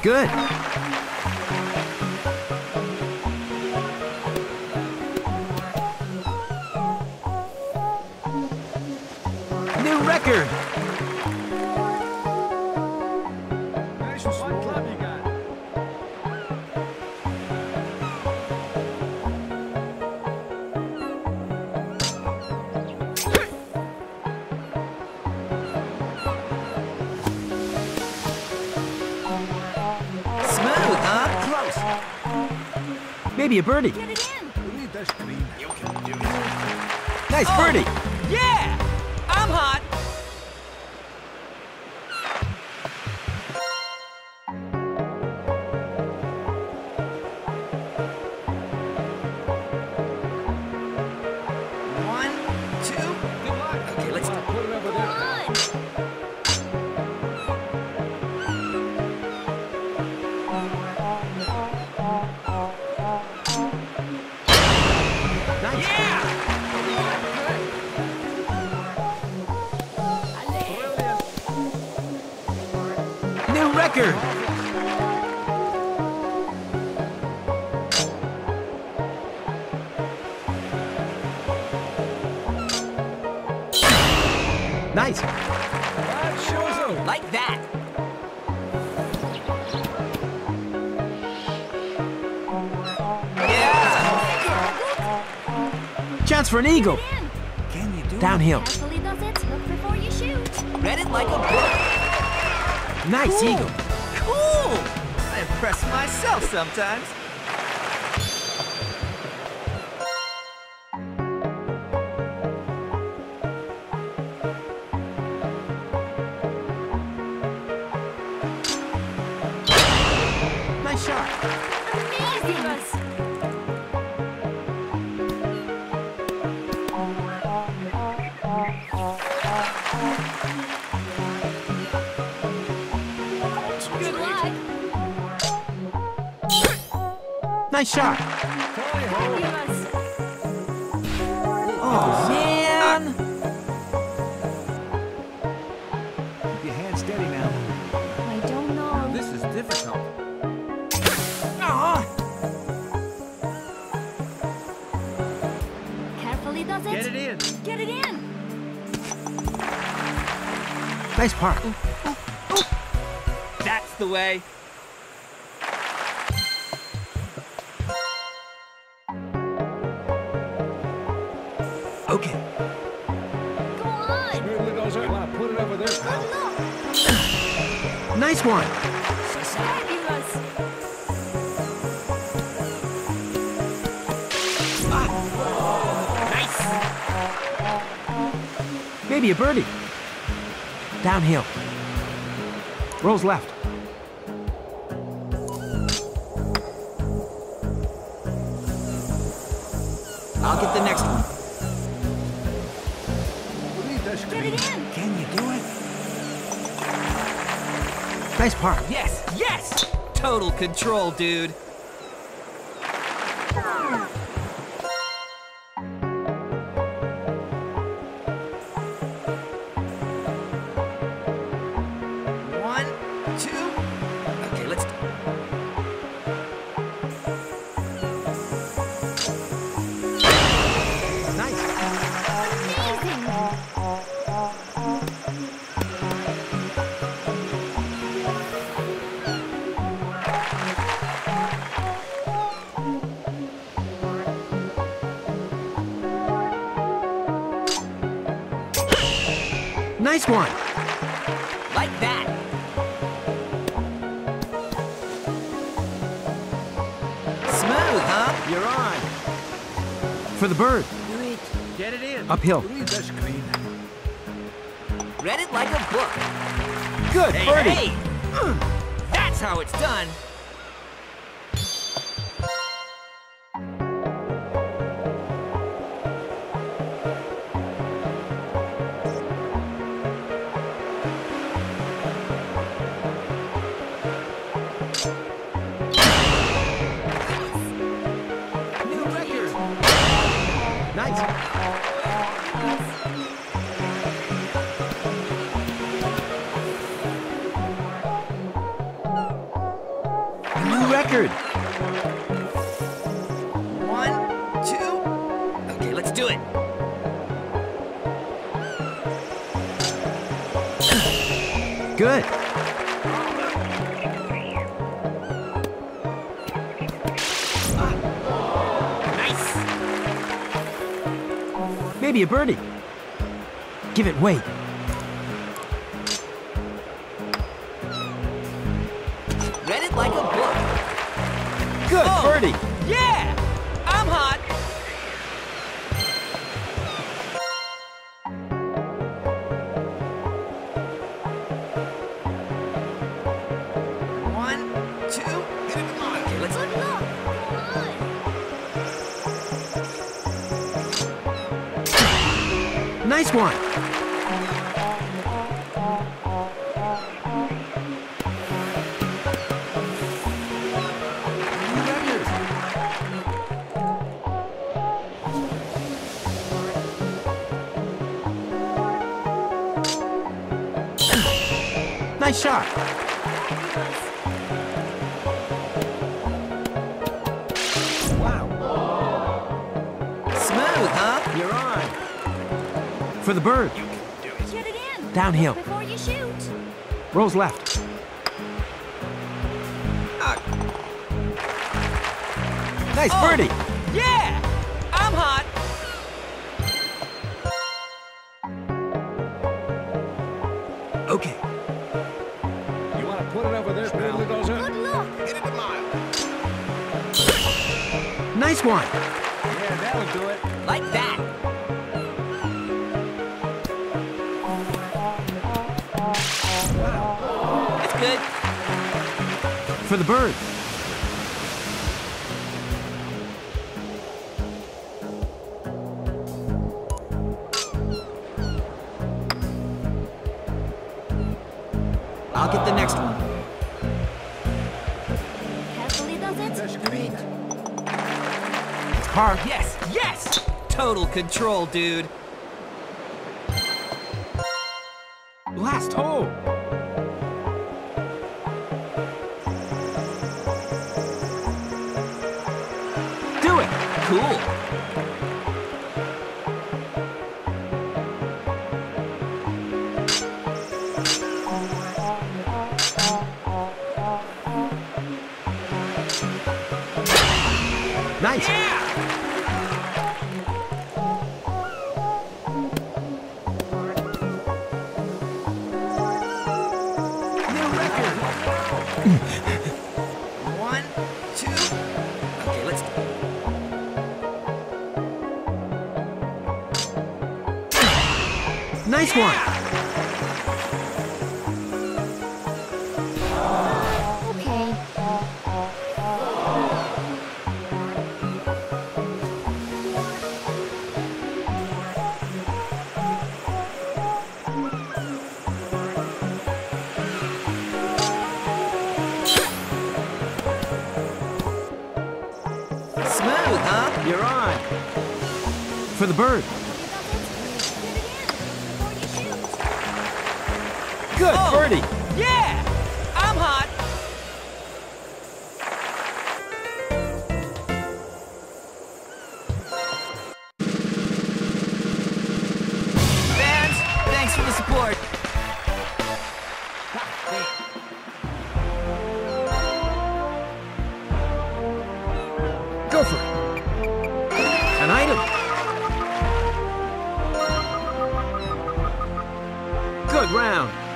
Good. New record. Maybe a birdie. Get it in. Nice Oh. birdie. Yeah! I'm hot! Record. Nice. Like that. Yeah! Chance for an eagle. Can you do? Downhill. Carefully does it. Look before you shoot. Read it like a book. Nice Cool. eagle. Cool! I impress myself sometimes. Nice shot. Amazing. Good Nice shot. Oh, man! Keep your hand steady now. I don't know. This is difficult. Aw. Carefully does it. Get it in. Get it in. Nice par. That's the way. Okay. Go on. Smoothly goes up. Put it over there, pal. Look. Nice one. Fabulous. Nice! Maybe a birdie. Downhill. Rolls left. I'll get the next one. Get it in. Can you do it? Nice par. Yes! Yes! Total control, dude. Nice one. Like that. Smooth, huh? You're on. For the bird. Get it in. Uphill. Read. Read it like a book. Good Hey, birdie. hey! That's how it's done. Nice. record. One, two. Okay, let's do it. Good. Maybe a birdie. Give it weight. Read it like a book. Good Oh. birdie. Nice one. Nice shot. For the bird. Get it in. Downhill. Before you shoot. Rolls left. Ah. Nice Oh. birdie. Yeah! I'm hot. Okay. You want to put it over there, pal? Good luck. it's a mile Nice one. Yeah, that'll do it. Like that. Good. For the bird. I'll get the next one. Carefully does it. That's great. It's par. Yes, yes! Total control, dude. Last hole. Nice. Record. One, two. Nice one. Smooth, huh? You're on. For the bird. Good Oh. birdie. Yeah! I'm hot. Fans, thanks for the support. Go for it. An item. Good round.